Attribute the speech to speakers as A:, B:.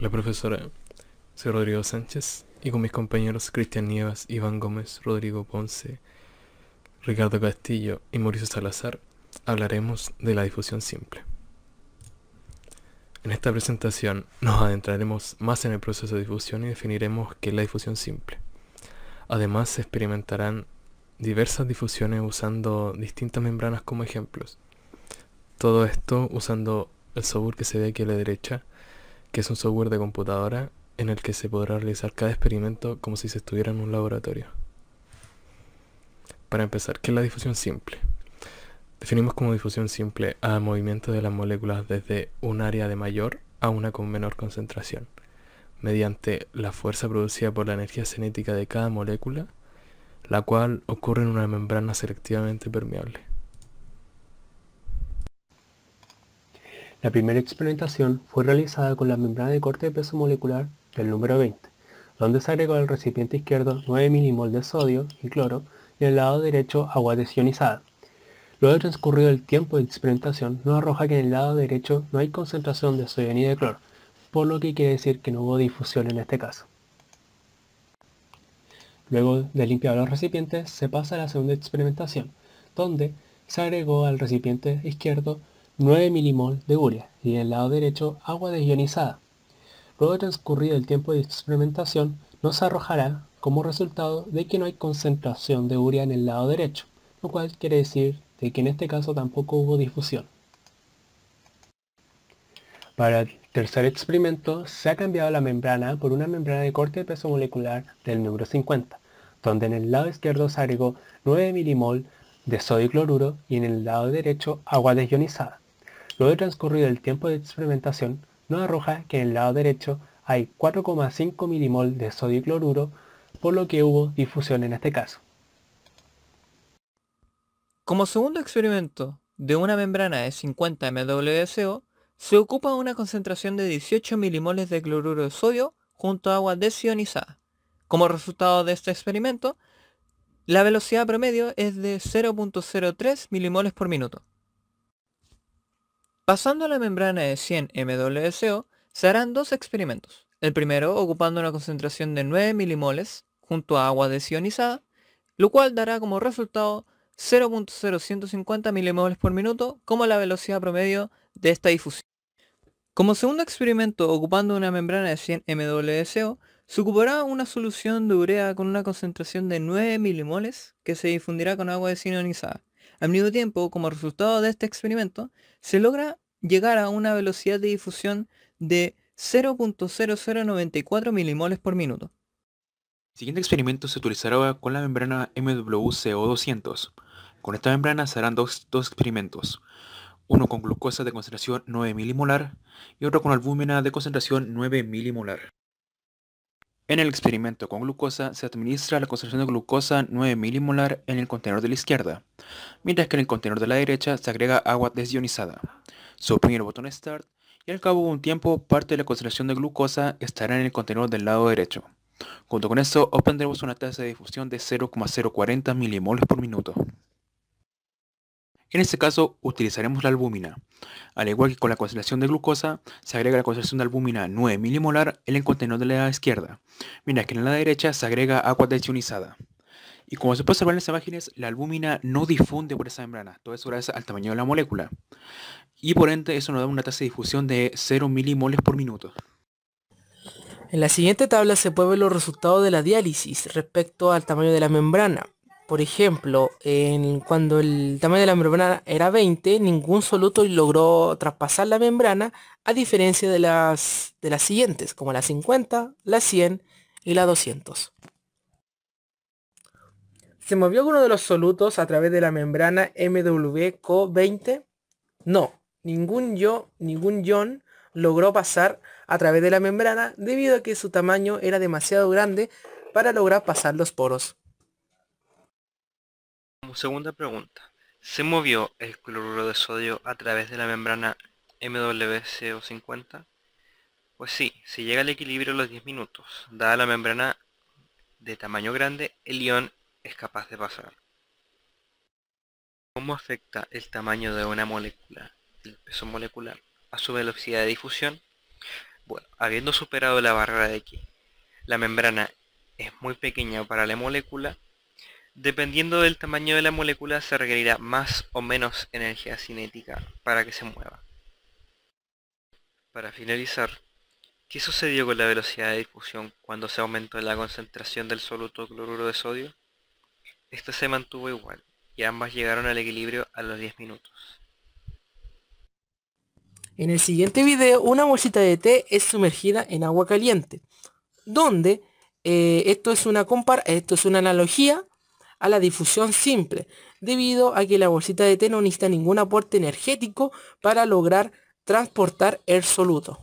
A: la profesora. Soy Rodrigo Sánchez y con mis compañeros Cristian Nievas, Iván Gómez, Rodrigo Ponce, Ricardo Castillo y Mauricio Salazar hablaremos de la difusión simple. En esta presentación nos adentraremos más en el proceso de difusión y definiremos qué es la difusión simple. Además se experimentarán diversas difusiones usando distintas membranas como ejemplos. Todo esto usando el software que se ve aquí a la derecha, que es un software de computadora en el que se podrá realizar cada experimento como si se estuviera en un laboratorio. Para empezar, ¿qué es la difusión simple? Definimos como difusión simple a movimiento de las moléculas desde un área de mayor a una con menor concentración, mediante la fuerza producida por la energía cinética de cada molécula, la cual ocurre en una membrana selectivamente permeable.
B: La primera experimentación fue realizada con la membrana de corte de peso molecular del número 20, donde se agregó al recipiente izquierdo 9 milimol de sodio y cloro y al lado derecho agua desionizada. Luego de transcurrido el tiempo de experimentación, nos arroja que en el lado derecho no hay concentración de sodio ni de cloro, por lo que quiere decir que no hubo difusión en este caso. Luego de limpiar los recipientes, se pasa a la segunda experimentación, donde se agregó al recipiente izquierdo 9 milimol de urea y en el lado derecho agua desionizada. Luego transcurrido el tiempo de experimentación, nos arrojará como resultado de que no hay concentración de urea en el lado derecho, lo cual quiere decir de que en este caso tampoco hubo difusión. Para el tercer experimento se ha cambiado la membrana por una membrana de corte de peso molecular del número 50, donde en el lado izquierdo se agregó 9 milimol de sodio y cloruro y en el lado derecho agua desionizada. Luego de transcurrido el tiempo de experimentación, nos arroja que en el lado derecho hay 4,5 milimol de sodio y cloruro, por lo que hubo difusión en este caso.
C: Como segundo experimento de una membrana de 50 MWSO, se ocupa una concentración de 18 milimoles de cloruro de sodio junto a agua desionizada. Como resultado de este experimento, la velocidad promedio es de 0.03 milimoles por minuto. Pasando a la membrana de 100 MWSO, se harán dos experimentos. El primero ocupando una concentración de 9 milimoles junto a agua desionizada, lo cual dará como resultado 0.0150 milimoles por minuto como la velocidad promedio de esta difusión. Como segundo experimento ocupando una membrana de 100 MWSO, se ocupará una solución de urea con una concentración de 9 milimoles que se difundirá con agua desionizada. Al mismo tiempo, como resultado de este experimento, se logra llegar a una velocidad de difusión de 0.0094 milimoles por minuto.
D: El siguiente experimento se utilizará con la membrana MWCO200. Con esta membrana se harán dos, dos experimentos, uno con glucosa de concentración 9 milimolar y otro con albúmina de concentración 9 milimolar. En el experimento con glucosa se administra la concentración de glucosa 9 milimolar en el contenedor de la izquierda, mientras que en el contenedor de la derecha se agrega agua desionizada. Se el botón Start y al cabo de un tiempo parte de la concentración de glucosa estará en el contenedor del lado derecho. Junto con eso obtendremos una tasa de difusión de 0,040 milimoles por minuto. En este caso utilizaremos la albúmina. Al igual que con la concentración de glucosa, se agrega la concentración de albúmina 9 milimolar en el contenedor de la izquierda, mientras que en la derecha se agrega agua desionizada. Y como se puede observar en las imágenes, la albúmina no difunde por esa membrana, todo eso gracias al tamaño de la molécula. Y por ende eso nos da una tasa de difusión de 0 milimoles por minuto.
E: En la siguiente tabla se puede ver los resultados de la diálisis respecto al tamaño de la membrana. Por ejemplo, cuando el tamaño de la membrana era 20, ningún soluto logró traspasar la membrana, a diferencia de las, de las siguientes, como la 50, la 100 y la 200. ¿Se movió alguno de los solutos a través de la membrana MWCO20? No, ningún yo, ningún ion logró pasar a través de la membrana debido a que su tamaño era demasiado grande para lograr pasar los poros.
F: Como segunda pregunta, ¿se movió el cloruro de sodio a través de la membrana MWCO50? Pues sí, si llega al equilibrio a los 10 minutos, dada la membrana de tamaño grande, el ion es capaz de pasar. ¿Cómo afecta el tamaño de una molécula, el peso molecular, a su velocidad de difusión? Bueno, habiendo superado la barrera de que la membrana es muy pequeña para la molécula, dependiendo del tamaño de la molécula se requerirá más o menos energía cinética para que se mueva. Para finalizar, ¿qué sucedió con la velocidad de difusión cuando se aumentó la concentración del soluto cloruro de sodio? Esta se mantuvo igual y ambas llegaron al equilibrio a los 10 minutos.
E: En el siguiente video, una bolsita de té es sumergida en agua caliente, donde eh, esto, es una esto es una analogía a la difusión simple, debido a que la bolsita de té no necesita ningún aporte energético para lograr transportar el soluto.